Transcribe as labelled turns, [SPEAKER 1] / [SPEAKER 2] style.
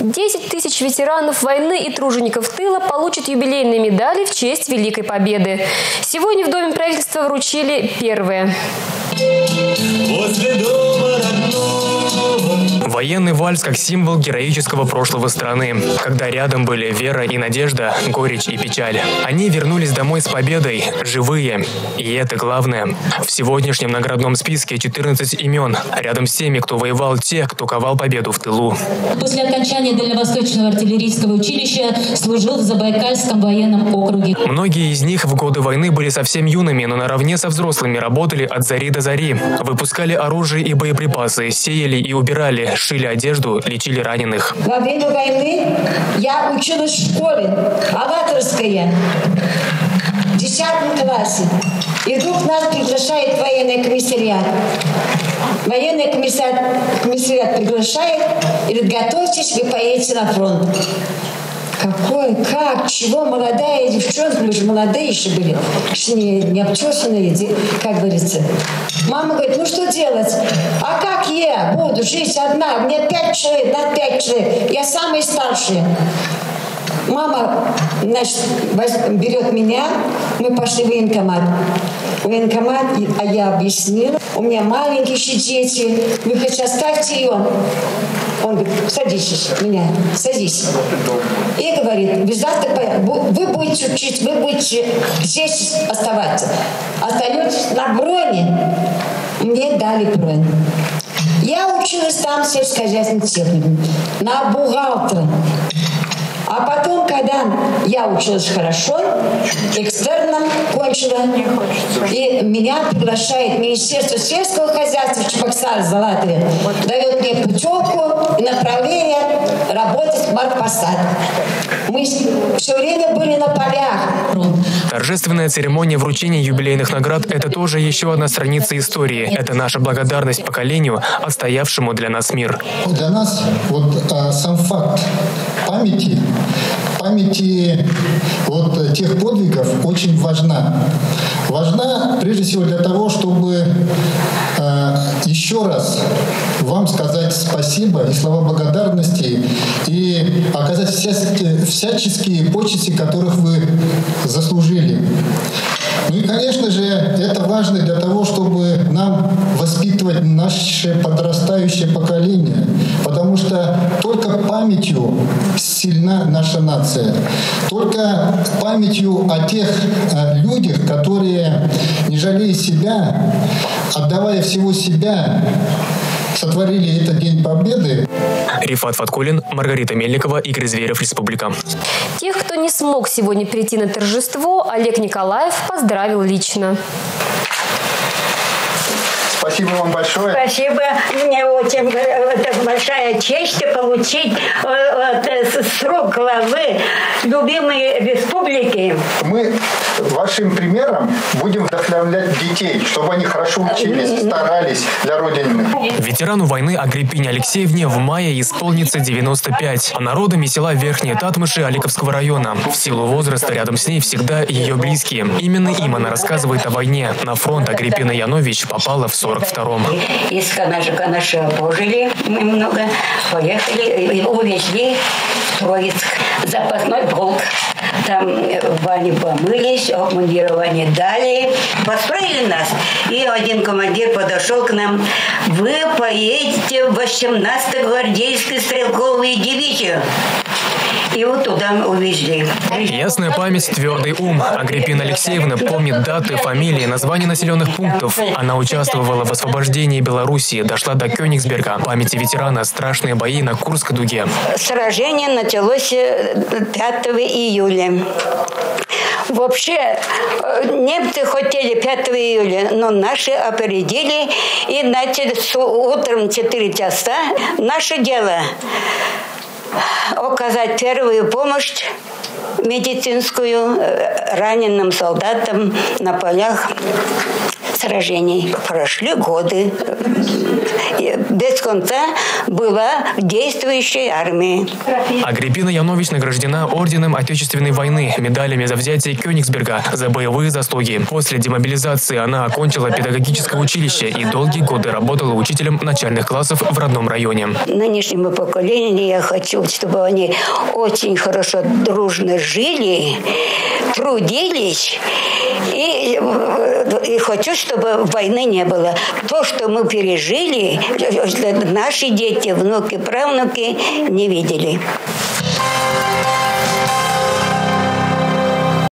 [SPEAKER 1] 10 тысяч ветеранов войны и тружеников тыла получат юбилейные медали в честь Великой Победы. Сегодня в Доме правительства вручили первые.
[SPEAKER 2] Военный вальс как символ героического прошлого страны, когда рядом были вера и надежда, горечь и печаль. Они вернулись домой с победой, живые. И это главное. В сегодняшнем наградном списке 14 имен. Рядом с теми, кто воевал, те, кто ковал победу в тылу.
[SPEAKER 3] После окончания Дальневосточного артиллерийского училища служил в Забайкальском военном округе.
[SPEAKER 2] Многие из них в годы войны были совсем юными, но наравне со взрослыми работали от зари до зари. Выпускали оружие и боеприпасы, сеяли и убирали, шили одежду, лечили раненых.
[SPEAKER 4] Во время войны я училась в школе, Алаторская, в 10 классе. И вдруг нас приглашает военный комиссариат. Военный комиссариат, комиссариат приглашает и говорит, готовьтесь, вы поедете на фронт. Какой, как, чего, молодая девчонка, мы же молодые еще были, не, не обчесанные, как говорится. Мама говорит, ну что делать? А как я буду жить одна? У меня пять человек, на пять человек. Я самый старший. Мама, значит, берет меня, мы пошли в военкомат. Военкомат, а я объяснила, у меня маленькие еще дети, вы хоть оставьте ее. Он говорит, садись меня, садись. И говорит, без завтра вы будете учить, вы будете здесь оставаться. Остаетесь на броне. Мне дали бронь. Я училась там в сельскохозяйственном техникуме, на бухгалтера. А потом, когда я училась хорошо, экстерном кончила, и меня приглашает Министерство сельского хозяйства Чебоксар за Латвию, дает мне путевку и направление работать в Марпасад. Мы все время были на полях.
[SPEAKER 2] Торжественная церемония вручения юбилейных наград – это тоже еще одна страница истории. Это наша благодарность поколению, отстоявшему для нас мир.
[SPEAKER 5] Для нас вот а, сам факт памяти памяти вот тех подвигов очень важна. Важна прежде всего для того, чтобы э, еще раз вам сказать спасибо и слова благодарности всяческие почести, которых вы заслужили. Ну и, конечно же, это важно для того, чтобы нам воспитывать наше подрастающее поколение, потому что только памятью сильна наша нация, только памятью о тех э, людях, которые, не жалея себя, отдавая всего себя, сотворили этот День Победы.
[SPEAKER 2] Рифат Фаткулин, Маргарита Мельникова, Игорь Зверев, Республика.
[SPEAKER 1] Тех, кто не смог сегодня прийти на торжество, Олег Николаев поздравил лично.
[SPEAKER 5] Спасибо вам большое.
[SPEAKER 6] Спасибо. Мне очень это большая честь получить э, э, с рук главы любимой республики.
[SPEAKER 5] Мы вашим примером будем вдохновлять детей, чтобы они хорошо учились, старались для Родины.
[SPEAKER 2] Ветерану войны Агриппине Алексеевне в мае исполнится 95. Она родом из села Верхние Татмыши Аликовского района. В силу возраста рядом с ней всегда ее близкие. Именно им она рассказывает о войне. На фронт Агриппина Янович попала в 42-м.
[SPEAKER 6] Из Канажика нашего пожили мы много, поехали, и увезли в Троицк. Запасной полк. Там в бане помылись, обмундирование дали. Построили нас. И один командир подошел к нам. Вы поедете в 18-й гвардейской стрелковую дивизию. И вот туда мы увезли.
[SPEAKER 2] Ясная память, твердый ум. Агриппина Алексеевна помнит даты, фамилии, названия населенных пунктов. Она участвовала в освобождении Белоруссии, дошла до Кёнигсберга. Памяти ветерана страшные бои на Курской дуге.
[SPEAKER 6] Сражение началось 5 э, июля. Вообще, э, немцы хотели 5 июля, но наши опередили и начали с утром 4 часа. Наше дело оказать первую помощь медицинскую э, раненым солдатам на полях сражений. Прошли годы. Без конца была действующая армия.
[SPEAKER 2] Агриппина Янович награждена орденом Отечественной войны, медалями за взятие Кёнигсберга, за боевые заслуги. После демобилизации она окончила педагогическое училище и долгие годы работала учителем начальных классов в родном районе.
[SPEAKER 6] Нынешнему поколению я хочу, чтобы они очень хорошо, дружно жили, трудились и, и хочу, чтобы войны не было. То, что мы пережили, наши дети, внуки, правнуки не видели.